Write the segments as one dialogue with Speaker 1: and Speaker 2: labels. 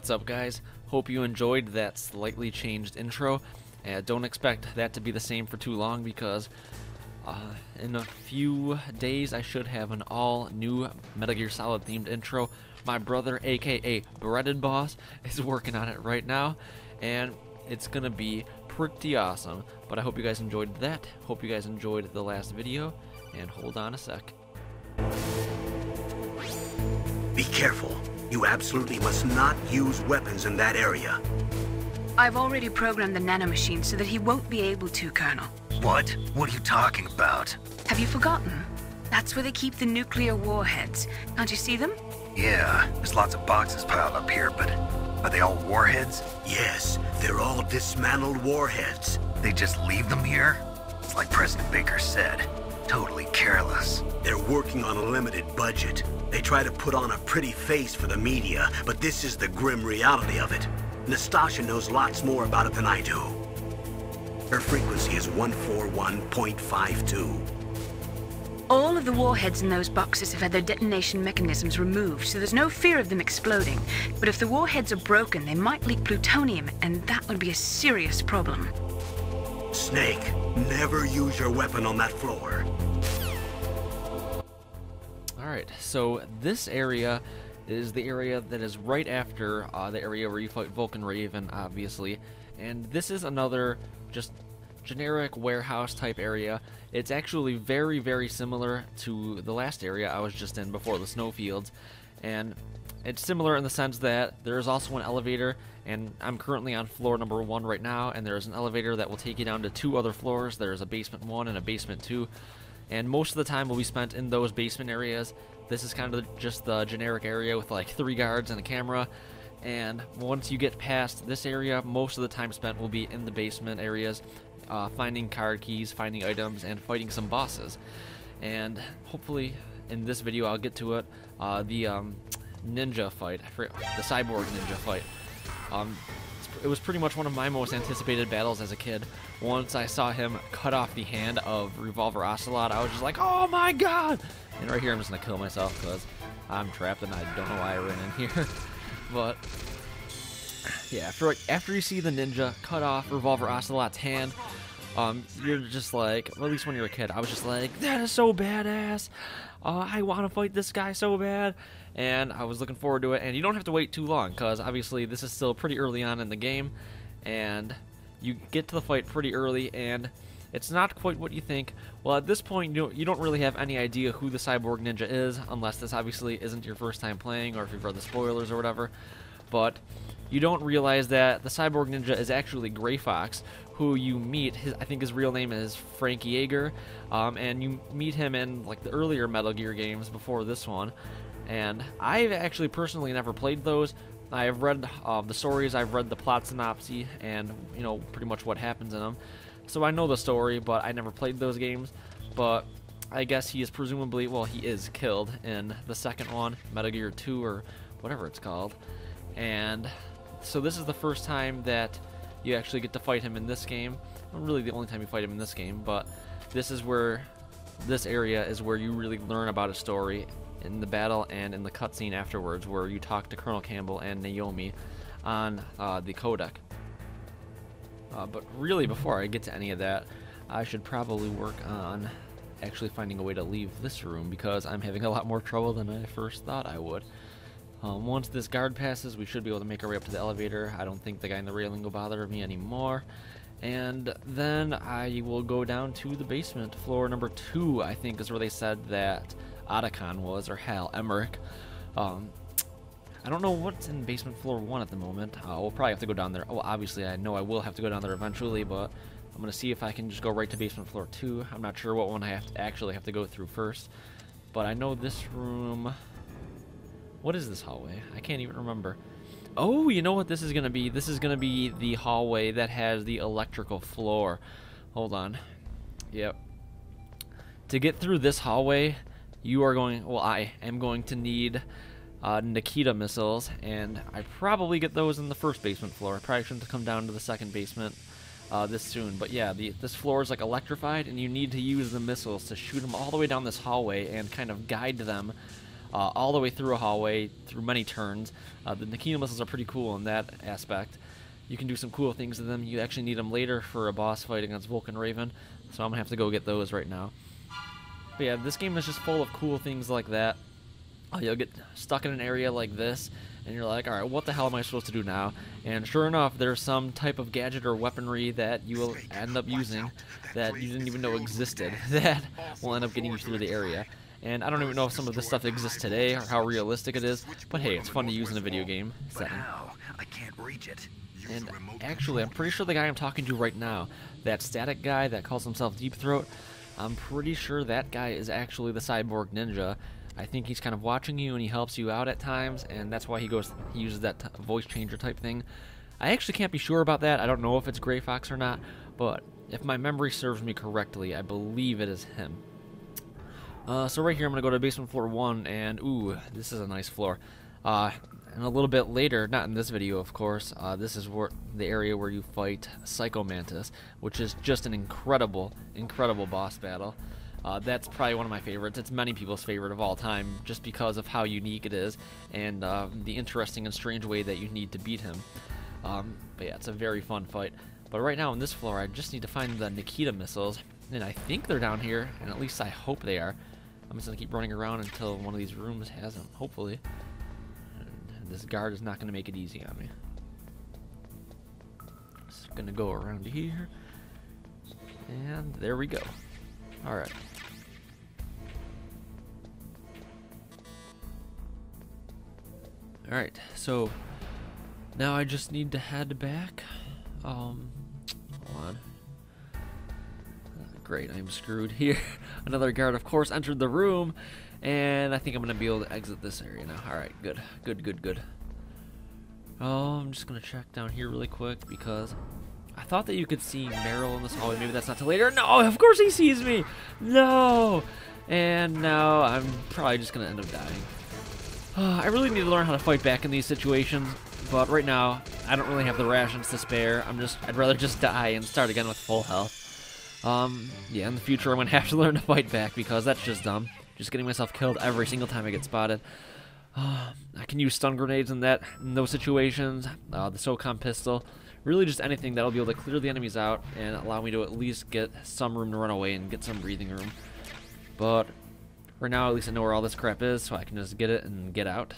Speaker 1: What's up, guys? Hope you enjoyed that slightly changed intro. Uh, don't expect that to be the same for too long because uh, in a few days I should have an all new Metal Gear Solid themed intro. My brother, aka Breaded Boss, is working on it right now, and it's gonna be pretty awesome. But I hope you guys enjoyed that. Hope you guys enjoyed the last video, and hold on a sec.
Speaker 2: Be careful. You absolutely must not use weapons in that area.
Speaker 3: I've already programmed the nanomachine so that he won't be able to, Colonel.
Speaker 4: What? What are you talking about?
Speaker 3: Have you forgotten? That's where they keep the nuclear warheads. Can't you see them?
Speaker 4: Yeah, there's lots of boxes piled up here, but are they all warheads?
Speaker 2: Yes, they're all dismantled warheads.
Speaker 4: They just leave them here? It's like President Baker said. Totally careless.
Speaker 2: They're working on a limited budget. They try to put on a pretty face for the media, but this is the grim reality of it. Nastasha knows lots more about it than I do. Her frequency is 141.52.
Speaker 3: All of the warheads in those boxes have had their detonation mechanisms removed, so there's no fear of them exploding. But if the warheads are broken, they might leak plutonium, and that would be a serious problem.
Speaker 2: Snake, never use your weapon on that floor.
Speaker 1: Alright, so this area is the area that is right after uh, the area where you fight Vulcan Raven, obviously. And this is another just generic warehouse type area. It's actually very, very similar to the last area I was just in before, the snowfields. And it's similar in the sense that there is also an elevator, and I'm currently on floor number one right now, and there's an elevator that will take you down to two other floors. There's a basement one and a basement two and most of the time will be spent in those basement areas. This is kind of just the generic area with like three guards and a camera. And once you get past this area, most of the time spent will be in the basement areas, uh, finding card keys, finding items, and fighting some bosses. And hopefully, in this video, I'll get to it. Uh, the um, ninja fight, the cyborg ninja fight. Um, it was pretty much one of my most anticipated battles as a kid. Once I saw him cut off the hand of Revolver Ocelot, I was just like, oh my god! And right here, I'm just gonna kill myself because I'm trapped and I don't know why I ran in here. but yeah, after after you see the ninja cut off Revolver Ocelot's hand, um, you're just like, well, at least when you're a kid, I was just like, that is so badass. Uh, I want to fight this guy so bad and I was looking forward to it. And you don't have to wait too long because obviously this is still pretty early on in the game, and you get to the fight pretty early, and it's not quite what you think. Well, at this point, you don't, you don't really have any idea who the Cyborg Ninja is, unless this obviously isn't your first time playing or if you've read the spoilers or whatever. But you don't realize that the Cyborg Ninja is actually Gray Fox, who you meet. His, I think his real name is Frank Jaeger, um, and you meet him in like the earlier Metal Gear games before this one and I've actually personally never played those. I've read uh, the stories, I've read the plot synopsis, and you know pretty much what happens in them. So I know the story, but I never played those games. But I guess he is presumably, well, he is killed in the second one, Metal Gear 2 or whatever it's called. And so this is the first time that you actually get to fight him in this game. Not really the only time you fight him in this game, but this is where this area is where you really learn about his story in the battle and in the cutscene afterwards, where you talk to Colonel Campbell and Naomi on uh, the codec. Uh, but really, before I get to any of that, I should probably work on actually finding a way to leave this room because I'm having a lot more trouble than I first thought I would. Um, once this guard passes, we should be able to make our way up to the elevator. I don't think the guy in the railing will bother me anymore. And then I will go down to the basement, floor number two, I think is where they said that Otacon was, or Hal Emmerich. Um, I don't know what's in basement floor one at the moment. Uh, we'll probably have to go down there. Well, obviously, I know I will have to go down there eventually, but I'm going to see if I can just go right to basement floor two. I'm not sure what one I have to actually have to go through first, but I know this room... What is this hallway? I can't even remember. Oh, you know what this is going to be? This is going to be the hallway that has the electrical floor. Hold on. Yep. To get through this hallway, you are going, well, I am going to need uh, Nikita missiles, and I probably get those in the first basement floor. I probably shouldn't come down to the second basement uh, this soon. But yeah, the, this floor is like electrified, and you need to use the missiles to shoot them all the way down this hallway and kind of guide them uh, all the way through a hallway, through many turns. Uh, the Nikita missiles are pretty cool in that aspect. You can do some cool things with them. You actually need them later for a boss fight against Vulcan Raven, so I'm gonna have to go get those right now. But yeah, this game is just full of cool things like that. Uh, you'll get stuck in an area like this, and you're like, all right, what the hell am I supposed to do now? And sure enough, there's some type of gadget or weaponry that you will end up using that you didn't even know existed that will end up getting you through the area. And I don't even know if some of this stuff exists today or how realistic it is, but hey, it's fun to use in a video game setting.
Speaker 4: how? I can't reach it.
Speaker 1: And actually, I'm pretty sure the guy I'm talking to right now, that static guy that calls himself Deep Throat, I'm pretty sure that guy is actually the cyborg ninja. I think he's kind of watching you and he helps you out at times, and that's why he goes he uses that t- voice changer type thing. I actually can't be sure about that. I don't know if it's Gray Fox or not, but if my memory serves me correctly, I believe it is him. Uh, so right here, I'm gonna go to basement floor one, and ooh, this is a nice floor. Uh, and a little bit later, not in this video, of course, uh, this is where the area where you fight Psycho Mantis, which is just an incredible, incredible boss battle. Uh, that's probably one of my favorites. It's many people's favorite of all time, just because of how unique it is and uh, the interesting and strange way that you need to beat him. Um, but yeah, it's a very fun fight. But right now on this floor, I just need to find the Nikita missiles, and I think they're down here, and at least I hope they are. I'm just gonna keep running around until one of these rooms has them, hopefully. And this guard is not gonna make it easy on me. Just gonna go around here, and there we go. All right. All right, so now I just need to head back. Um, hold on. Great, I'm screwed here. Another guard, of course, entered the room, and I think I'm gonna be able to exit this area now. All right, good, good, good, good. Oh, I'm just gonna check down here really quick because I thought that you could see Meryl in this hallway. Maybe that's not till later. No, of course he sees me. No, and now I'm probably just gonna end up dying. I really need to learn how to fight back in these situations, but right now I don't really have the rations to spare. I'm just I'd rather just die and start again with full health. Um, yeah, in the future I'm gonna have to learn to fight back because that's just dumb. Just getting myself killed every single time I get spotted. Uh, I can use stun grenades in that in those situations. Uh, the SOCOM pistol, really just anything that'll be able to clear the enemies out and allow me to at least get some room to run away and get some breathing room. But for now, at least I know where all this crap is, so I can just get it and get out.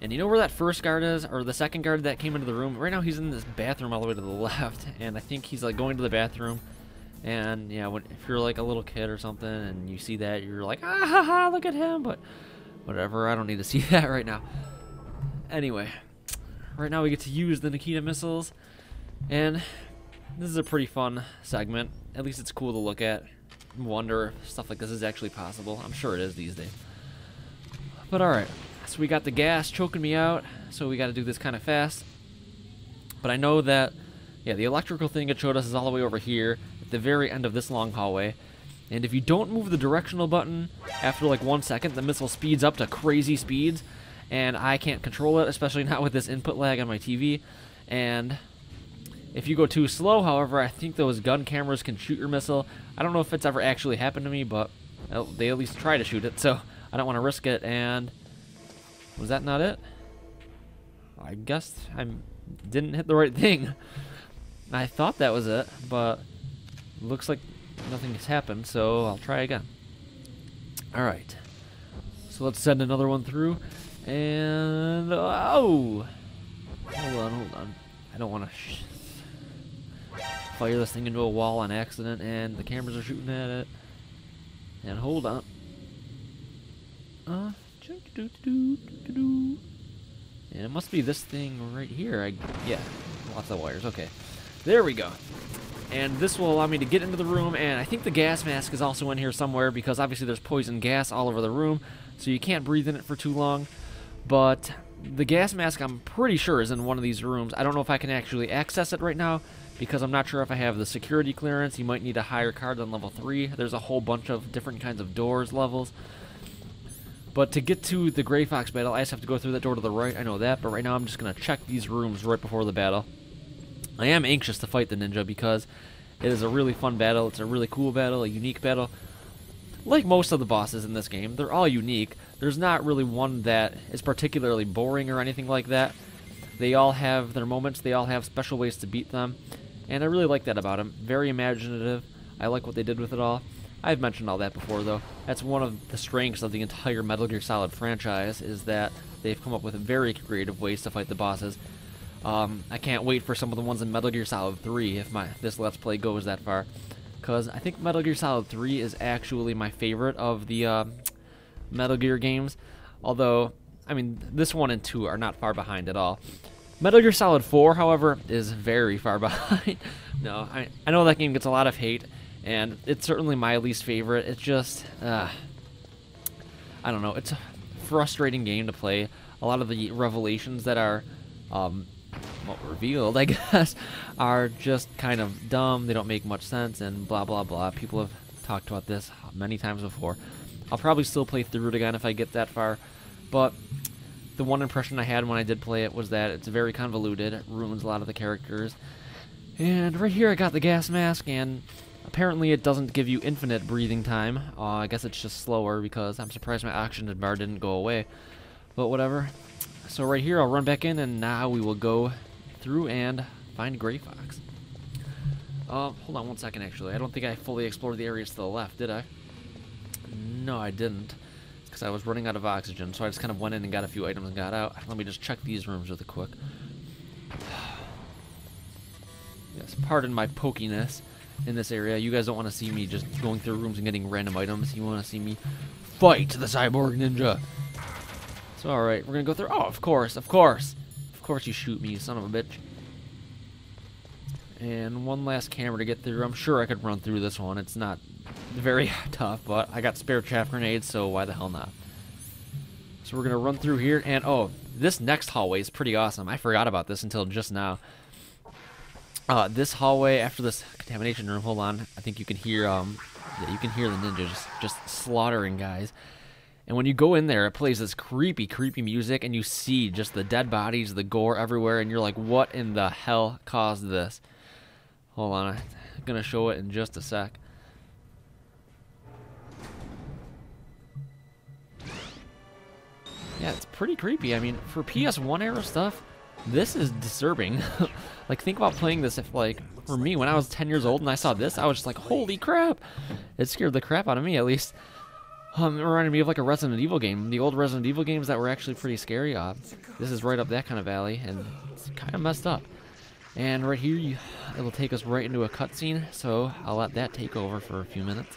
Speaker 1: And you know where that first guard is, or the second guard that came into the room? Right now, he's in this bathroom all the way to the left, and I think he's like going to the bathroom. And yeah, when, if you're like a little kid or something and you see that, you're like, ah ha ha, look at him. But whatever, I don't need to see that right now. Anyway, right now we get to use the Nikita missiles, and this is a pretty fun segment. At least it's cool to look at. Wonder if stuff like this is actually possible. I'm sure it is these days. But alright, so we got the gas choking me out, so we got to do this kind of fast. But I know that, yeah, the electrical thing it showed us is all the way over here at the very end of this long hallway. And if you don't move the directional button after like one second, the missile speeds up to crazy speeds, and I can't control it, especially not with this input lag on my TV. And if you go too slow, however, I think those gun cameras can shoot your missile. I don't know if it's ever actually happened to me, but they at least try to shoot it, so I don't want to risk it. And was that not it? I guess I didn't hit the right thing. I thought that was it, but looks like nothing has happened, so I'll try again. Alright. So let's send another one through. And. Oh! Hold on, hold on. I don't want to fire this thing into a wall on accident, and the cameras are shooting at it. And hold on. Uh, and it must be this thing right here. I yeah, lots of wires. Okay, there we go. And this will allow me to get into the room, and I think the gas mask is also in here somewhere because obviously there's poison gas all over the room, so you can't breathe in it for too long. But the gas mask, I'm pretty sure, is in one of these rooms. I don't know if I can actually access it right now because I'm not sure if I have the security clearance. You might need a higher card than level 3. There's a whole bunch of different kinds of doors levels. But to get to the Gray Fox battle, I just have to go through that door to the right. I know that, but right now I'm just going to check these rooms right before the battle. I am anxious to fight the ninja because it is a really fun battle. It's a really cool battle, a unique battle. like most of the bosses in this game, they're all unique. There's not really one that is particularly boring or anything like that. They all have their moments, they all have special ways to beat them, and I really like that about them. Very imaginative. I like what they did with it all. I've mentioned all that before, though. That's one of the strengths of the entire Metal Gear Solid franchise, is that they've come up with very creative ways to fight the bosses. Um, I can't wait for some of the ones in Metal Gear Solid 3 if my this Let's Play goes that far. Because I think Metal Gear Solid 3 is actually my favorite of the uh, Metal Gear games. Although, I mean, this one and 2 are not far behind at all. Metal Gear Solid 4, however, is very far behind. no, I, I know that game gets a lot of hate, and it's certainly my least favorite. It's just, uh, I don't know, it's a frustrating game to play. A lot of the revelations that are um, well, revealed, I guess, are just kind of dumb. They don't make much sense, and blah blah blah. People have talked about this many times before. I'll probably still play through it again if I get that far, but the one impression I had when I did play it was that it's very convoluted. It ruins a lot of the characters. And right here I got the gas mask, and apparently it doesn't give you infinite breathing time. Uh, I guess it's just slower because I'm surprised my oxygen bar didn't go away. But whatever. So right here I'll run back in, and now we will go through and find Gray Fox. Uh, hold on one second actually. I don't think I fully explored the areas to the left, did I? No, I didn't because I was running out of oxygen, so I just kind of went in and got a few items and got out. Let me just check these rooms really quick. yes, pardon my pokiness in this area. You guys don't want to see me just going through rooms and getting random items. You want to see me fight the cyborg ninja. So, alright, we're going to go through... Oh, of course, of course. Of course you shoot me, son of a bitch. And one last camera to get through. I'm sure I could run through this one. It's not very tough, but I got spare chaff grenades, so why the hell not? So we're going to run through here, and oh, this next hallway is pretty awesome. I forgot about this until just now. Uh, this hallway, after this contamination room, hold on, I think you can hear, um, yeah, you can hear the ninjas just, just slaughtering guys. And when you go in there, it plays this creepy, creepy music, and you see just the dead bodies, the gore everywhere, and you're like, what in the hell caused this? Hold on, I'm to show it in just a sec. Yeah, it's pretty creepy. I mean, for PS1 era stuff, this is disturbing. like, think about playing this if, like, for me, when I was 10 years old and I saw this, I was just like, holy crap! It scared the crap out of me, at least. Um, it reminded me of, like, a Resident Evil game. The old Resident Evil games that were actually pretty scary. Uh, this is right up that kind of alley, and it's kind of messed up. And right here, you, it'll take us right into a cutscene, so I'll let that take over for a few minutes.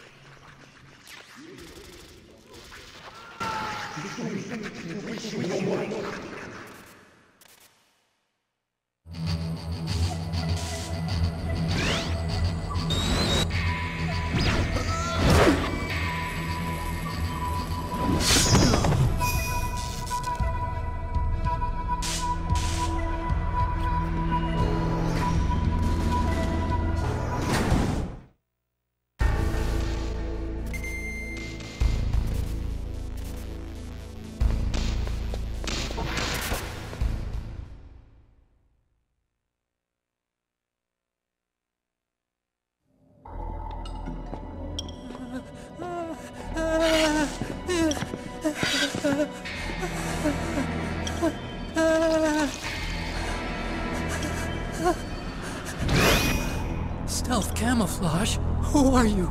Speaker 5: Who are you?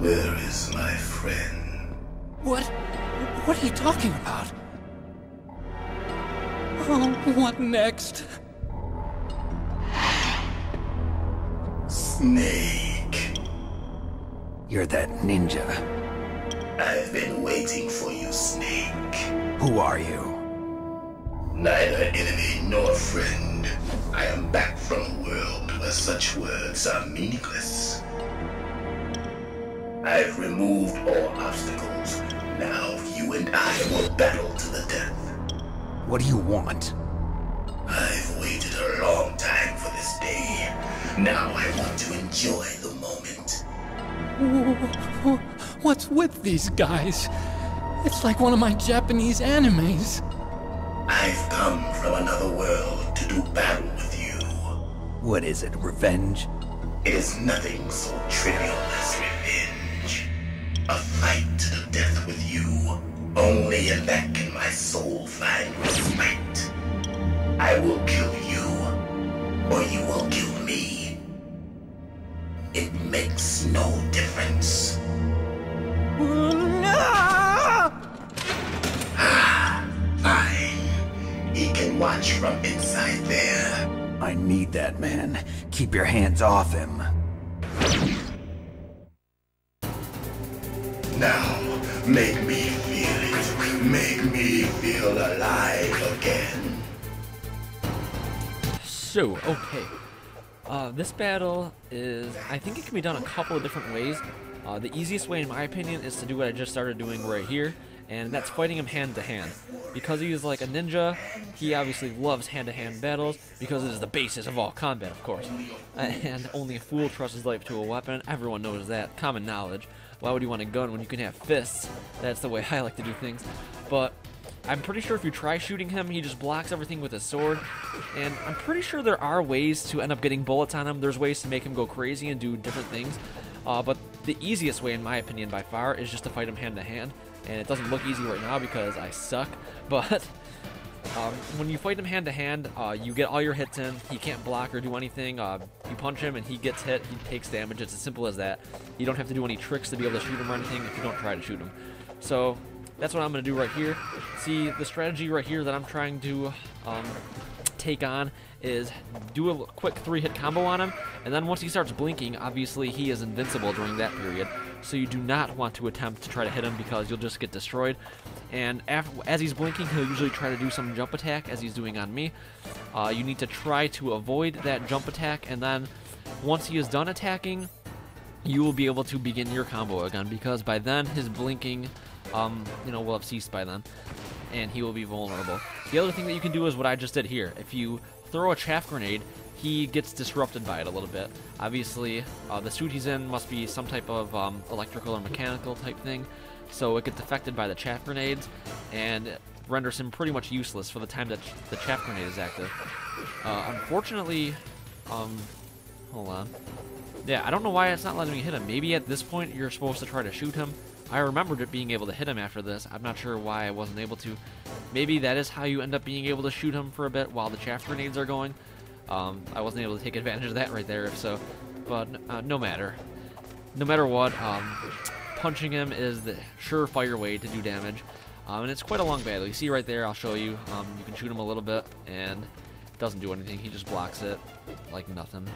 Speaker 6: Where is my friend?
Speaker 5: What? What are you talking about? Oh, what next?
Speaker 6: Snake.
Speaker 4: You're that ninja.
Speaker 6: I've been waiting for you, Snake.
Speaker 4: Who are you?
Speaker 6: Neither enemy nor friend. I am back from a world where such words are meaningless. I've removed all obstacles. Now you and I will battle to the death.
Speaker 4: What do you want?
Speaker 6: I've waited a long time for this day. Now I want to enjoy the moment.
Speaker 5: What's with these guys? It's like one of my Japanese animes.
Speaker 6: I've come from another world to do battle with you.
Speaker 4: What is it, revenge?
Speaker 6: It is nothing so trivial as revenge. A fight to the death with you. Only in that can my soul find respite. I will kill you, or you will kill me. It makes no difference. Ah, fine. He can watch from inside there.
Speaker 4: I need that man. Keep your hands off him.
Speaker 6: Make me feel it. Make me feel alive again.
Speaker 1: So, okay. Uh, this battle is, I think it can be done a couple of different ways. Uh, the easiest way, in my opinion, is to do what I just started doing right here, and that's fighting him hand to hand. Because he is like a ninja, he obviously loves hand to hand battles, because it is the basis of all combat, of course. And only a fool trusts his life to a weapon, everyone knows that, common knowledge. Why would you want a gun when you can have fists? That's the way I like to do things. But I'm pretty sure if you try shooting him, he just blocks everything with his sword. And I'm pretty sure there are ways to end up getting bullets on him. There's ways to make him go crazy and do different things. Uh, but the easiest way, in my opinion, by far, is just to fight him hand to hand. And it doesn't look easy right now because I suck. But um, when you fight him hand to hand, uh, you get all your hits in. He can't block or do anything. Uh, you punch him and he gets hit. He takes damage. It's as simple as that. You don't have to do any tricks to be able to shoot him or anything if you don't try to shoot him. So that's what I'm going to do right here. See, the strategy right here that I'm trying to um, take on is do a quick three-hit combo on him, and then once he starts blinking, obviously he is invincible during that period. So you do not want to attempt to try to hit him because you'll just get destroyed. And as he's blinking, he'll usually try to do some jump attack as he's doing on me. Uh, you need to try to avoid that jump attack, and then once he is done attacking, you will be able to begin your combo again because by then his blinking um, you know, will have ceased by then, and he will be vulnerable. The other thing that you can do is what I just did here. If you throw a chaff grenade, he gets disrupted by it a little bit. Obviously, uh, the suit he's in must be some type of um, electrical or mechanical type thing, so it gets affected by the chaff grenades, and renders him pretty much useless for the time that ch the chaff grenade is active. Uh, unfortunately, um, hold on. Yeah, I don't know why it's not letting me hit him. Maybe at this point you're supposed to try to shoot him, I remembered it being able to hit him after this. I'm not sure why I wasn't able to. Maybe that is how you end up being able to shoot him for a bit while the chaff grenades are going. Um, I wasn't able to take advantage of that right there, if so. But uh, no matter. No matter what, um, punching him is the surefire way to do damage. Um, and it's quite a long battle. You see right there, I'll show you. Um, you can shoot him a little bit, and doesn't do anything. He just blocks it like nothing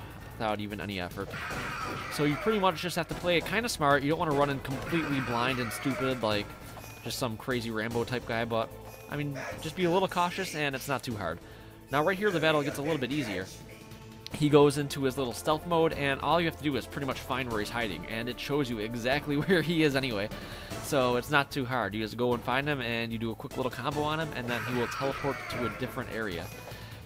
Speaker 1: without even any effort. So you pretty much just have to play it kind of smart. You don't want to run in completely blind and stupid like just some crazy Rambo type guy, but I mean, just be a little cautious and it's not too hard. Now right here the battle gets a little bit easier. He goes into his little stealth mode and all you have to do is pretty much find where he's hiding and it shows you exactly where he is anyway. So it's not too hard. You just go and find him and you do a quick little combo on him and then he will teleport to a different area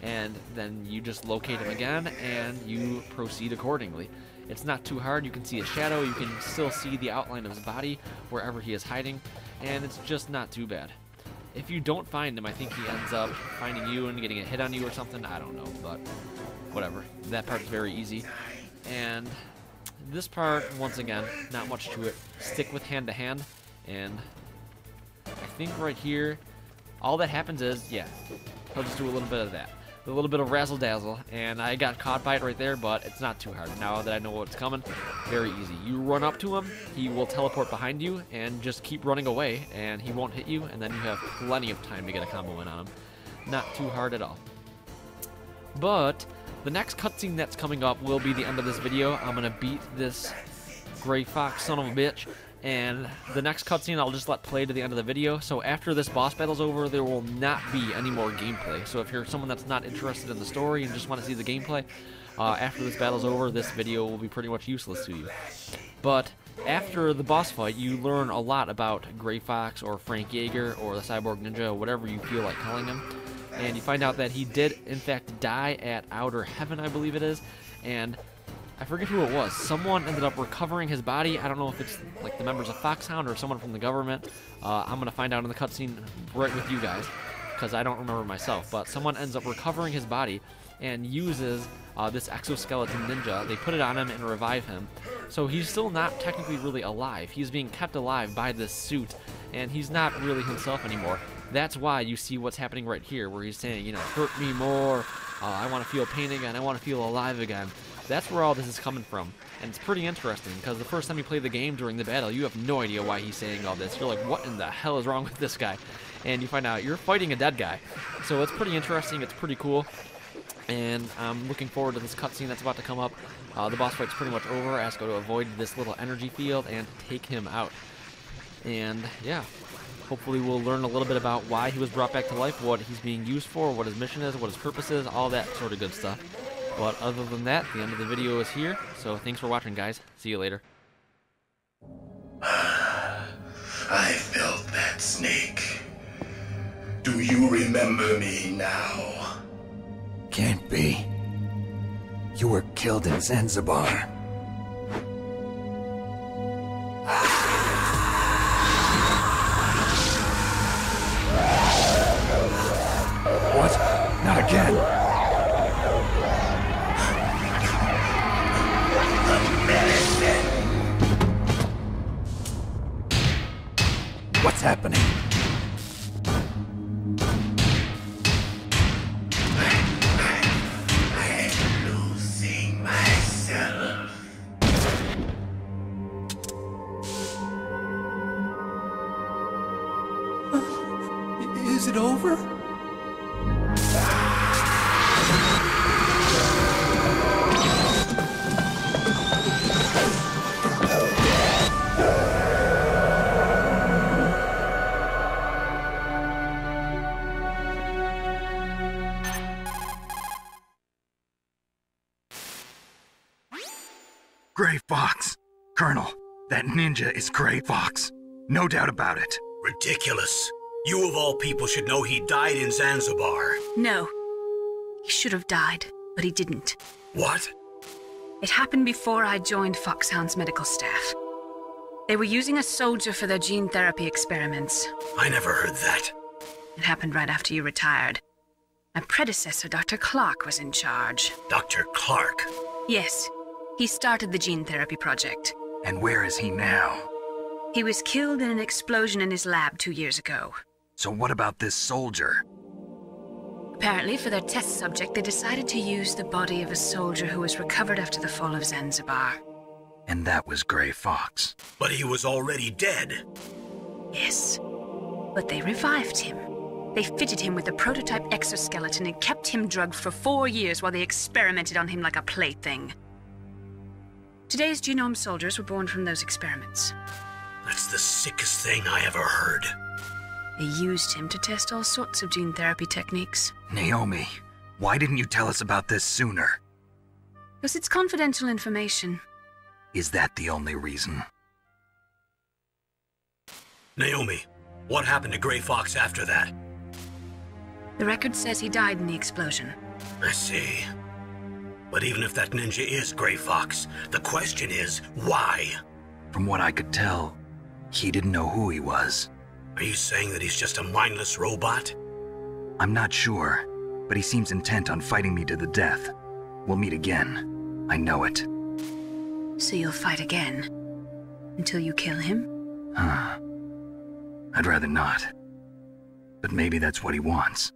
Speaker 1: and then you just locate him again and you proceed accordingly. It's not too hard, you can see a shadow, you can still see the outline of his body wherever he is hiding, and it's just not too bad. If you don't find him, I think he ends up finding you and getting a hit on you or something, I don't know, but whatever. That part's very easy. And this part, once again, not much to it. Stick with hand to hand, and I think right here, all that happens is, yeah, he'll just do a little bit of that a little bit of razzle dazzle, and I got caught by it right there, but it's not too hard. Now that I know what's coming, very easy. You run up to him, he will teleport behind you, and just keep running away, and he won't hit you, and then you have plenty of time to get a combo in on him. Not too hard at all. But the next cutscene that's coming up will be the end of this video. I'm gonna beat this gray fox son of a bitch and the next cutscene I'll just let play to the end of the video. So after this boss battle's over, there will not be any more gameplay. So if you're someone that's not interested in the story and just want to see the gameplay, uh, after this battle's over, this video will be pretty much useless to you. But after the boss fight, you learn a lot about Gray Fox or Frank Jaeger or the Cyborg Ninja, whatever you feel like calling him. And you find out that he did, in fact, die at Outer Heaven, I believe it is. And I forget who it was. Someone ended up recovering his body. I don't know if it's like the members of Foxhound or someone from the government. Uh, I'm going to find out in the cutscene right with you guys because I don't remember myself. But someone ends up recovering his body and uses uh, this exoskeleton ninja. They put it on him and revive him. So he's still not technically really alive. He's being kept alive by this suit, and he's not really himself anymore. That's why you see what's happening right here, where he's saying, you know, hurt me more. Uh, I want to feel pain again. I want to feel alive again. That's where all this is coming from. And it's pretty interesting because the first time you play the game during the battle, you have no idea why he's saying all this. You're like, what in the hell is wrong with this guy? And you find out you're fighting a dead guy. So it's pretty interesting. It's pretty cool. And I'm looking forward to this cutscene that's about to come up. Uh, the boss fight's pretty much over. Asko to avoid this little energy field and take him out. And yeah, hopefully we'll learn a little bit about why he was brought back to life, what he's being used for, what his mission is, what his purpose is, all that sort of good stuff. But other than that, the end of the video is here. So thanks for watching, guys. See you later.
Speaker 6: I felt that snake. Do you remember me now?
Speaker 4: Can't be. You were killed in Zanzibar. What? Not again. What's happening? Ninja is Gray Fox. No doubt about it.
Speaker 2: Ridiculous. You of all people should know he died in Zanzibar.
Speaker 3: No. He should have died, but he didn't.
Speaker 2: What?
Speaker 3: It happened before I joined Foxhound's medical staff. They were using a soldier for their gene therapy experiments.
Speaker 2: I never heard that.
Speaker 3: It happened right after you retired. My predecessor, Dr. Clark, was in charge.
Speaker 2: Dr. Clark.
Speaker 3: Yes, he started the gene therapy project.
Speaker 4: And where is he now?
Speaker 3: He was killed in an explosion in his lab two years ago.
Speaker 4: So what about this soldier?
Speaker 3: Apparently, for their test subject, they decided to use the body of a soldier who was recovered after the fall of Zanzibar.
Speaker 4: And that was Gray Fox.
Speaker 2: But he was already dead.
Speaker 3: Yes. But they revived him. They fitted him with a prototype exoskeleton and kept him drugged for four years while they experimented on him like a plaything. Today's genome soldiers were born from those experiments.
Speaker 2: That's the sickest thing I ever heard.
Speaker 3: They used him to test all sorts of gene therapy techniques.
Speaker 4: Naomi, why didn't you tell us about this sooner?
Speaker 3: Because it's confidential information.
Speaker 4: Is that the only reason?
Speaker 2: Naomi, what happened to Gray Fox after that?
Speaker 3: The record says he died in the explosion.
Speaker 2: I see. But even if that ninja is Gray Fox, the question is, why?
Speaker 4: From what I could tell, he didn't know who he was.
Speaker 2: Are you saying that he's just a mindless robot?
Speaker 4: I'm not sure, but he seems intent on fighting me to the death. We'll meet again. I know it.
Speaker 3: So you'll fight again? Until you kill him?
Speaker 4: Huh. I'd rather not. But maybe that's what he wants.